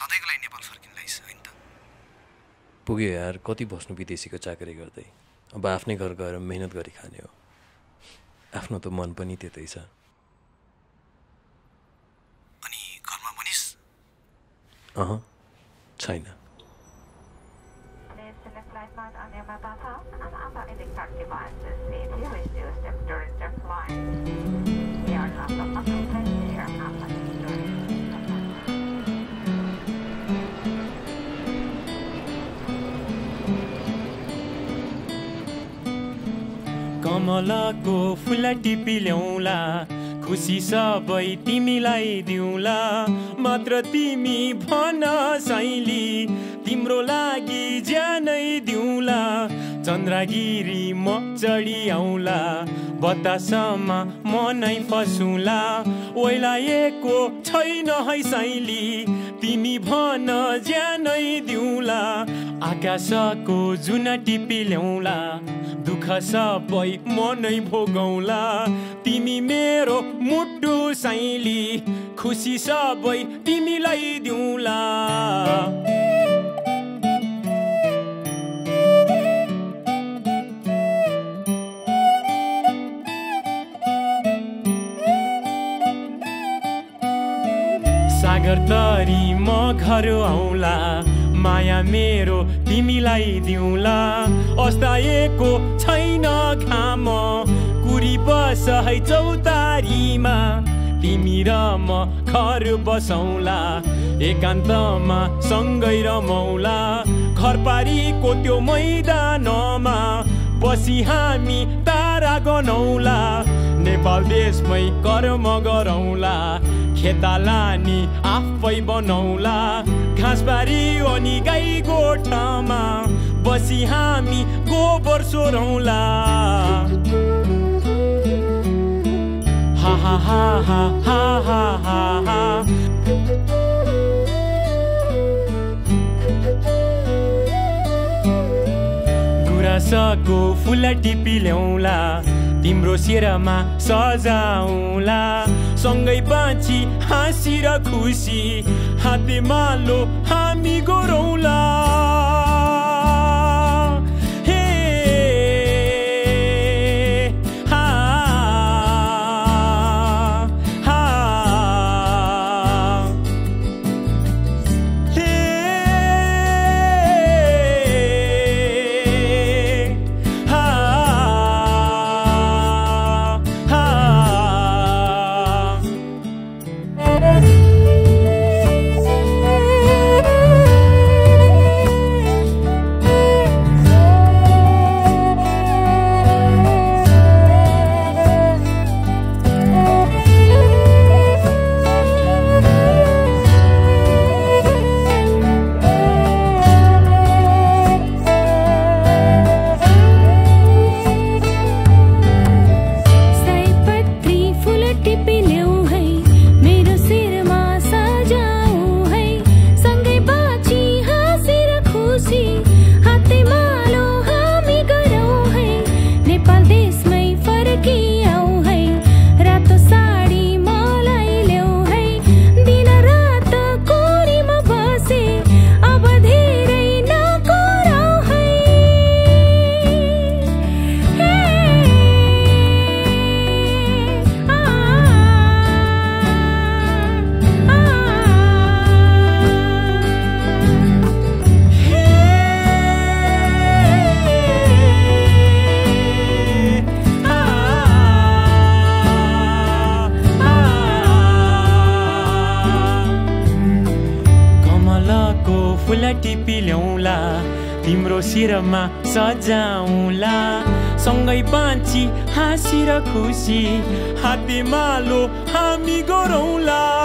सधैँको लागि नेपाल फर्किँदैछ होइन त? पुग्यो यार कति बस्नु विदेशीको चाकरी गर्दै। अब आफ्नै घर गएर मेहनत गरी खाने हो। आफ्नो त मन पनि त्यतै छ। अनि घरमा भनिस् अह छैन। Please select कमलको फुल टिपी ल्याउला खुसी सबै तिमीलाई दिउँला। मात्र तिमी भन साइली तिम्रो लागि ज्यानै दिउँला। चन्द्रगिरी म चढी आउँला बतासमा म नै फसुला। ओइलाएको छैन है साइली तिमी भन ज्यानै आकाशको जुन टिपी ल्याउला दुःख सबै म नै भोगौला। तिमी मेरो मुटु साइली खुसी सबै तिमीलाई दिउँला। सागर तरी म घर आउला माया मेरो तिमीलाई दिउँला। अस्ताएको छैन घाम। कुरी बस है चौतारीमा। तिमी र म घर बसौला। एकान्तमा सँगै रमौला। घरपारीको त्यो मैदानमा बसी हामी तारा गनौला। नेपाल देशमै कर्म गरौला। खेतालानी आफै बनौला। घाँसबारी अनि गाई गोठमा बसी हामी गोबर हा। गुराँसको फुल टिपी ल्याउला। तिम्रो शिरमा सजाउला। सँगै बाँची हाँसी र खुसी। हाते मालो हामी गरौला। टिपी ल्याउला तिम्रो शिरमा सजाउला। सँगै बाँची हाँसी र खुसी। हाते मालो हामी गरौला।